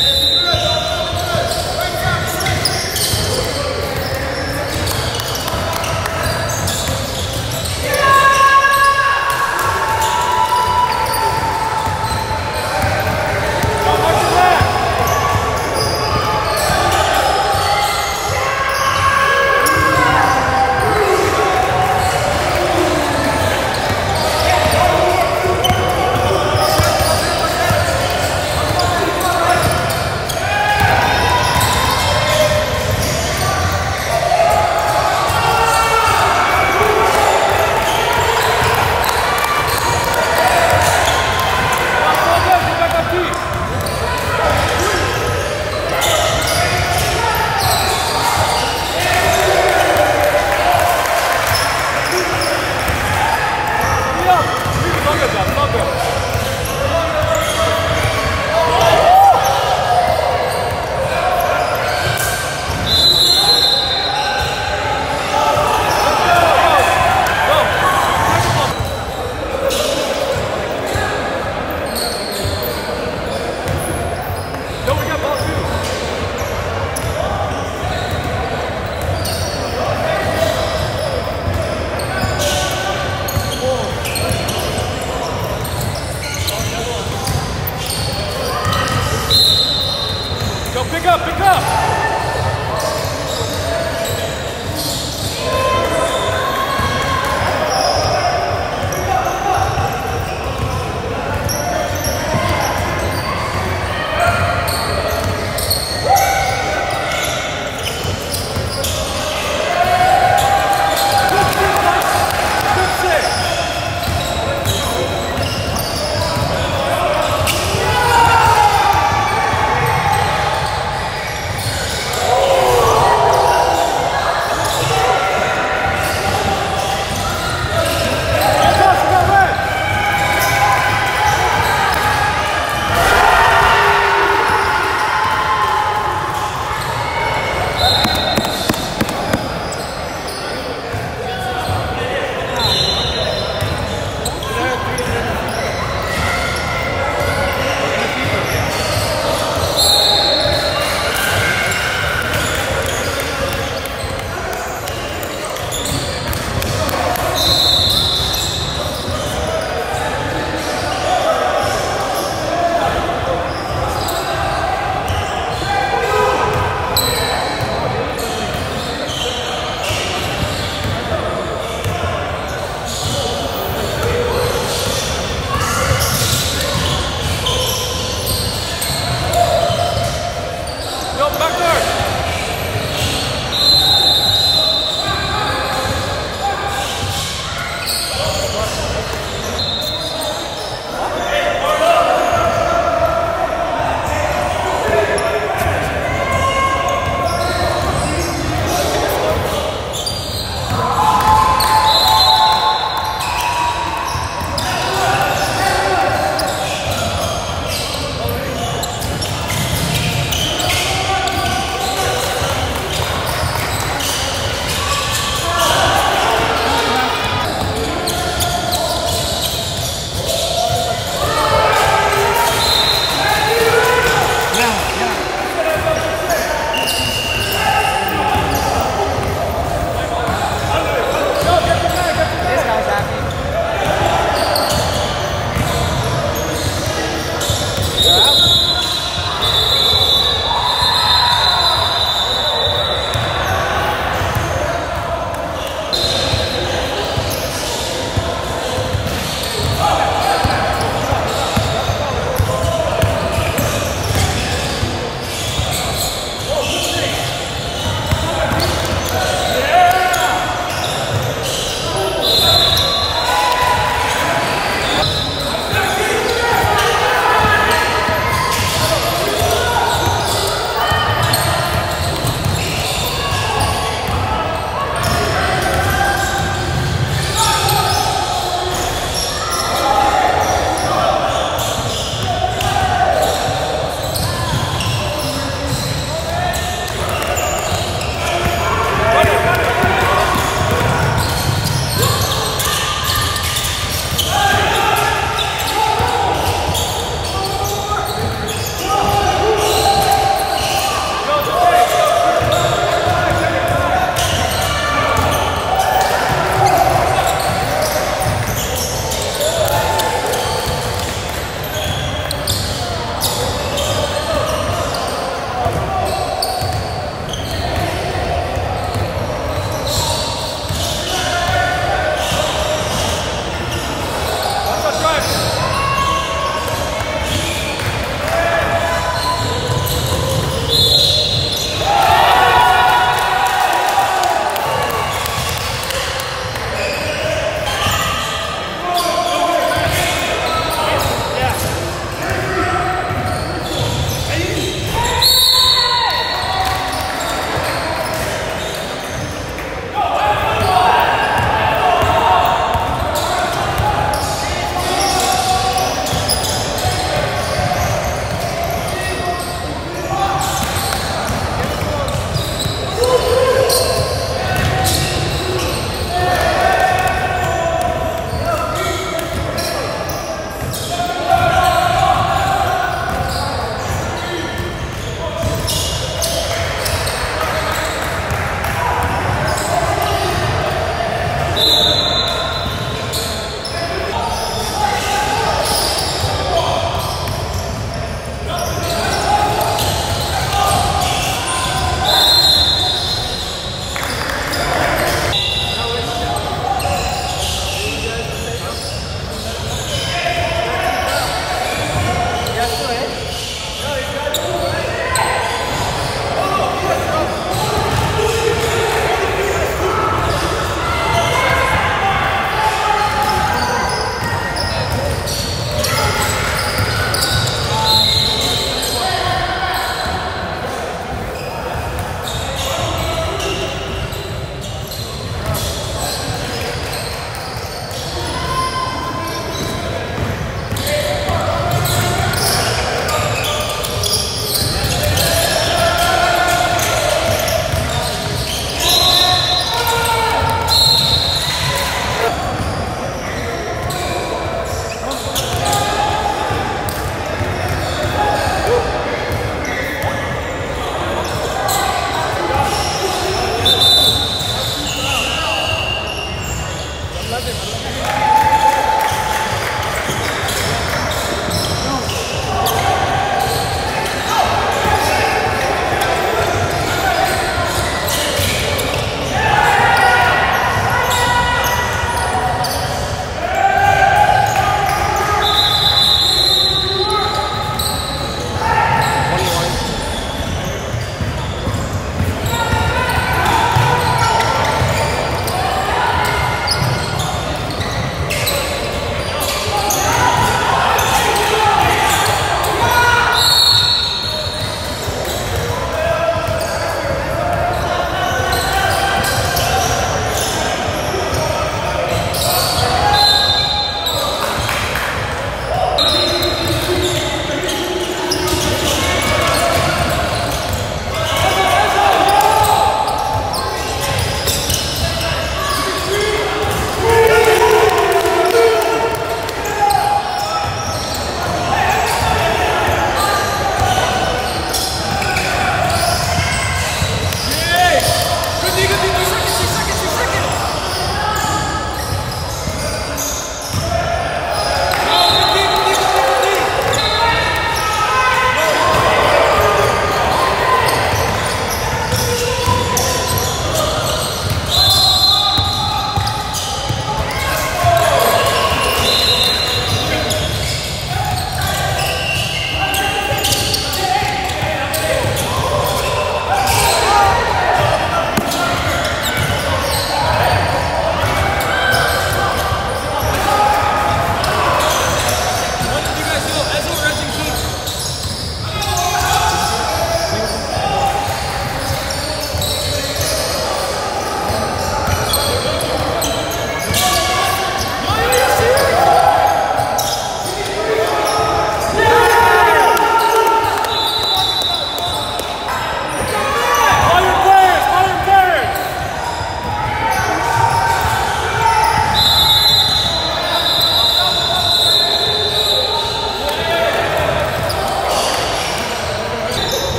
Yeah.